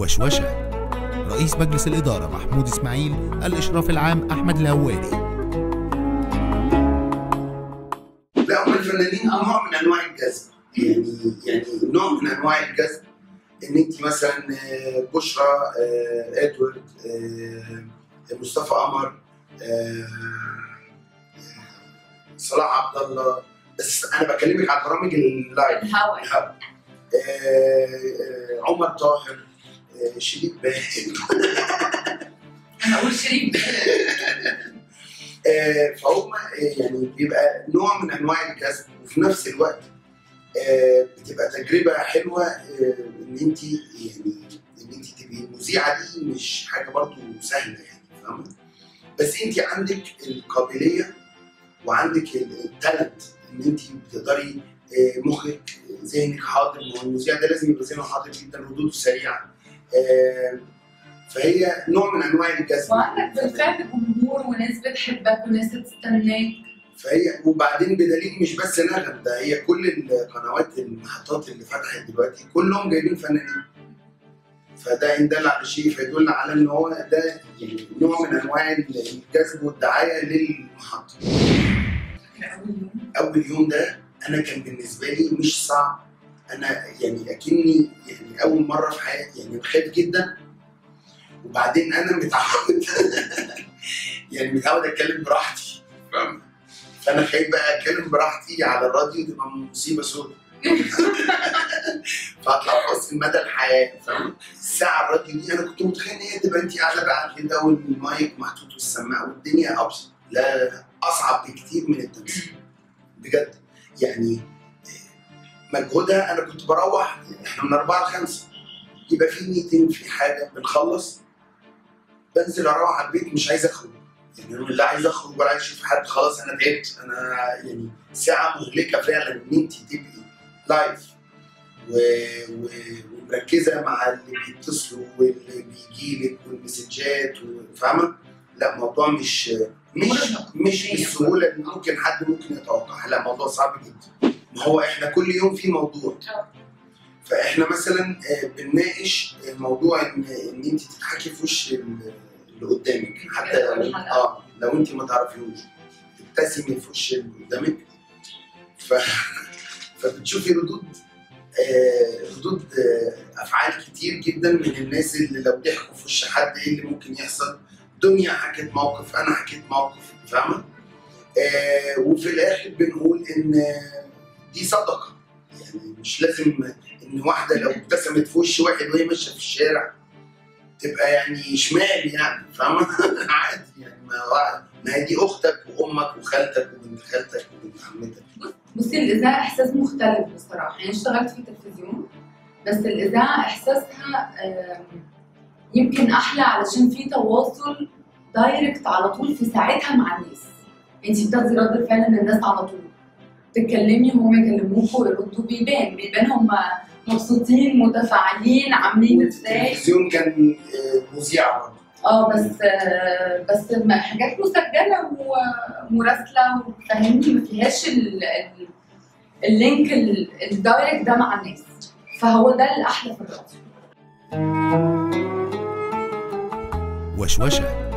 وشوشة. رئيس مجلس الإدارة محمود إسماعيل الإشراف العام أحمد الهواري لا هم الفنانين نوع من أنواع الجذب. يعني يعني نوع من أنواع الجذب. إن أنت مثلا آه، بشرى آه، إدوارد آه، مصطفى قمر صلاح عبد الله. بس أنا بكلمك على برامج اللايف. الهوا عمر طاهر. شريف باهي أنا أقول شريف آه، فهم آه، يعني بيبقى نوع من أنواع الجذب وفي نفس الوقت آه، بتبقى تجربة حلوة إن انت يعني إن انت تبقي المذيعة دي مش حاجة برضو سهلة يعني فاهمة؟ بس انت عندك القابلية وعندك ال- التالنت إن انت بتقدري مخك ذهنك حاضر. ما هو المذيع ده لازم يبقى ذهنه حاضر جدا ردوده سريعة. فهي نوع من أنواع الجذب. وعندك بالفعل جمهور وناس بتحبك وناس بتستناك. فهي وبعدين بدليل مش بس نغم ده هي كل القنوات المحطات اللي فتحت دلوقتي كلهم جايبين فنانين. فده ان دل على شيء فيدل على إن هو ده يعني نوع من أنواع الجذب والدعاية للمحطة. أول يوم؟ أول يوم ده أنا كان بالنسبة لي مش صعب. أنا يعني أكني يعني أول مرة في حياتي يعني بخاف جدا. وبعدين أنا متعود يعني متعود أتكلم براحتي فاهم؟ فأنا خايف بقى أتكلم براحتي على الراديو تبقى مصيبة سوداء فأطلع فاصل مدى الحياة فاهم؟ الساعة الراديو دي أنا كنت متخيل إن هي تبقى انت قاعدة بقى كده والمايك محطوط والسماعة والدنيا أبسط. لا أصعب بكتير من التمثيل. بجد. يعني مجهودها أنا كنت بروح إحنا من أربعة لخمسة يبقى في meeting في حاجة بنخلص بنزل أروح على البيت مش عايز أخرج يعني أنا لا عايز أخرج ولا عايز أشوف حد خلاص أنا تعبت أنا يعني ساعة مهلكة فعلا إن انت تبقي live و... و... ومركزة مع اللي بيتصلوا واللي بيجي لك والمسجات فاهمة؟ لا الموضوع مش مش. مش. بالسهولة اللي ممكن حد ممكن يتوقعها لا موضوع صعب جدا هو إحنا كل يوم في موضوع. فإحنا مثلا آه، بنناقش موضوع إن إن أنت تضحكي في وش ال- اللي قدامك. حتى لو. آه لو أنت ما تعرفيهوش. تبتسمي في وش اللي قدامك. ف... فبتشوفي ردود آه، ردود آه، أفعال كتير جدا من الناس اللي لو ضحكوا في وش حد إيه اللي ممكن يحصل؟ دنيا حكت موقف أنا حكيت موقف. فاهمة؟ آه وفي الآخر بنقول إن آه، دي صدقة. يعني مش لازم إن واحدة لو ابتسمت في وش واحد وهي ماشية في الشارع تبقى يعني شمال يعني فاهمة؟ عادي يعني ما ما هي دي أختك وأمك وخالتك وبنت خالتك وبنت عمتك. بصي الإذاعة إحساس مختلف بصراحة. يعني اشتغلت في التلفزيون بس الإذاعة إحساسها آم، يمكن أحلى علشان في تواصل direct على طول في ساعتها مع الناس. أنت بتاخدي رد الفعل من الناس على طول. تتكلمي وهم يكلموكوا ويردوا بيبان بيبان هم مبسوطين متفاعلين عاملين إزاي؟ التلفزيون كان آه، مذيع برضه. آه بس آه، بس ما- حاجات مسجلة ومراسله وفاهمني ما فيهاش ال- ال- ال link ال- ال direct ده مع الناس. فهو ده الأحلى في الراديو وشوشة.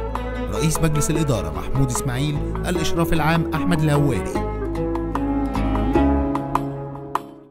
رئيس مجلس الإدارة محمود إسماعيل الإشراف العام أحمد الهواري